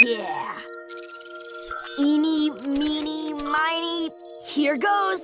Yeah. Eeny, meeny, miny, here goes.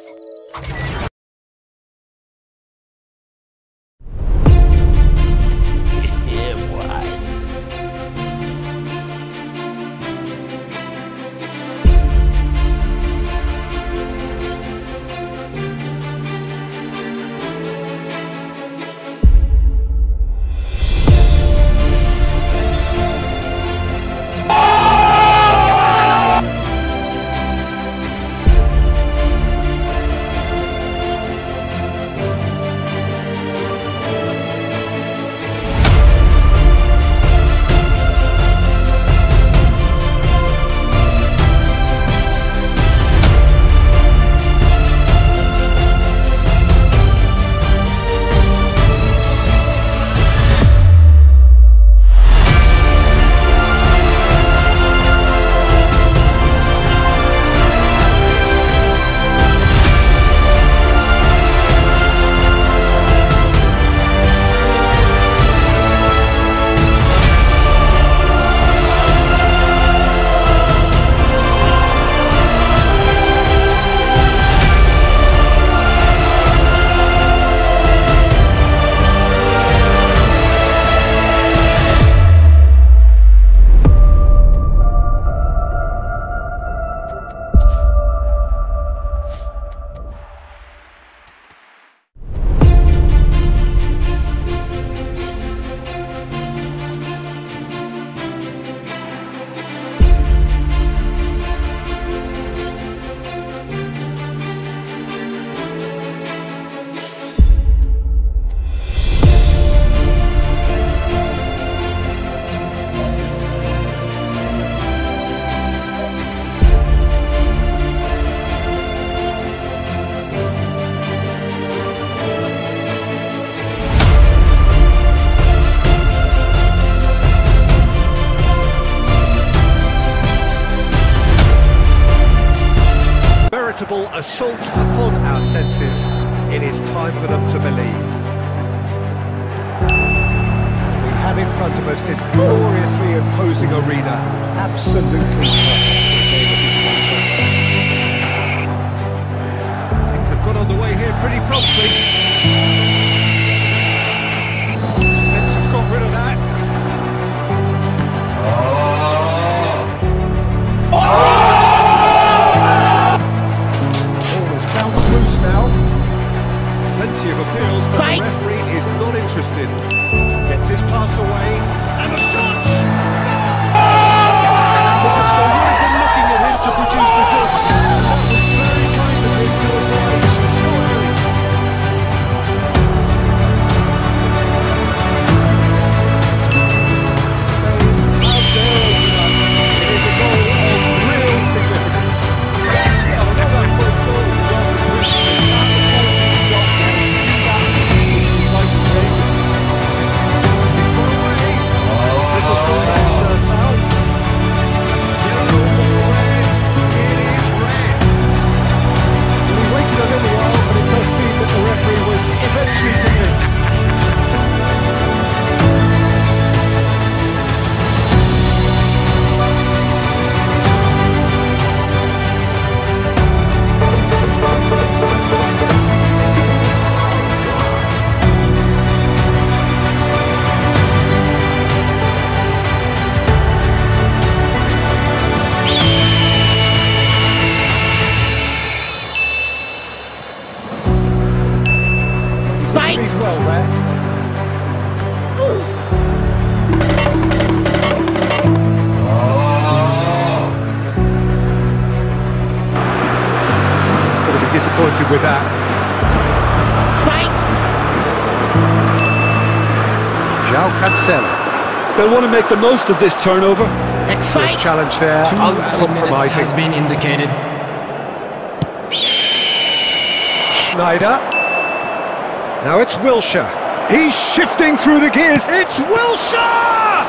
Assault upon our senses. It is time for them to believe. We have in front of us this gloriously imposing arena. Absolutely. Things have got underway here pretty promptly. His pass away, and the shot! Well there. He's going to be disappointed with that. Fight! João Cancelo. They'll want to make the most of this turnover. Excellent Fight. challenge there, Two uncompromising. has been indicated. Schneider. Now it's Wilshere. He's shifting through the gears. It's Wilshere!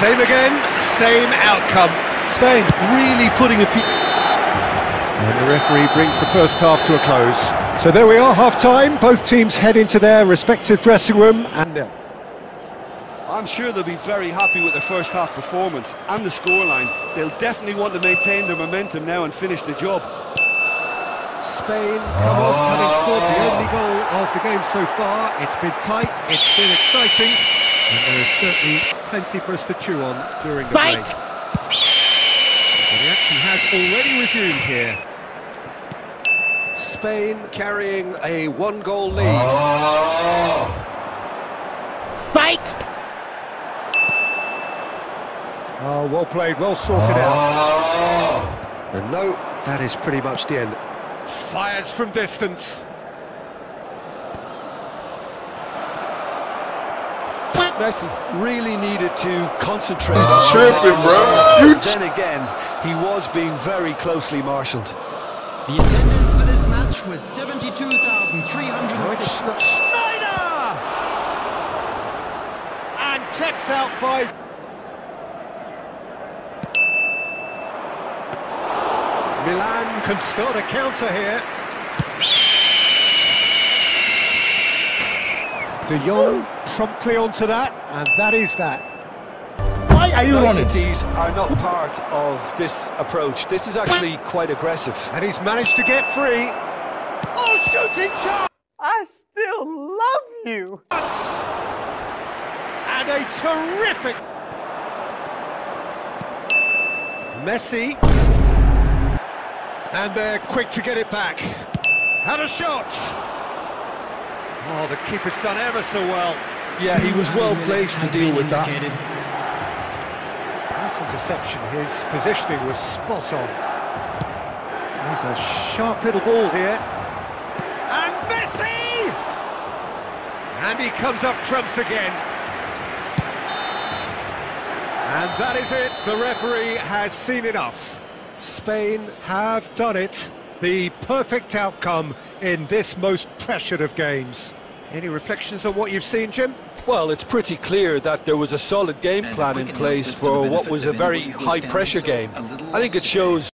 Same again, same outcome. Spain really putting a few... And the referee brings the first half to a close. So there we are, half-time. Both teams head into their respective dressing room and... uh, I'm sure they'll be very happy with their first half performance and the scoreline. They'll definitely want to maintain their momentum now and finish the job. Spain come off having scored the only goal of the game so far. It's been tight, it's been exciting, and there is certainly plenty for us to chew on during the Psych! break. Well, the action has already resumed here. Spain carrying a one-goal lead. Psych! Oh, well played, well sorted out. And no, that is pretty much the end. Fires from distance. Messi really needed to concentrate on tripping, bro. You then again, he was being very closely marshalled. The attendance for this match was 72,306. Snyder! And kept out by... Milan can start a counter here. De Jong promptly onto that, and that is that. Why are you running? Niceties are not part of this approach. This is actually quite aggressive. And he's managed to get free. Oh, shooting chance! I still love you. And a terrific... Messi. And they're quick to get it back. Had a shot. Oh, the keeper's done ever so well. Yeah, he was well placed to deal with that. Nice interception. His positioning was spot on. There's a sharp little ball here. And Messi! And he comes up trumps again. And that is it. The referee has seen enough. Spain have done it. The perfect outcome in this most pressured of games. Any reflections on what you've seen, Jim? Well, it's pretty clear that there was a solid game plan in place for what was a very high-pressure game. I think it shows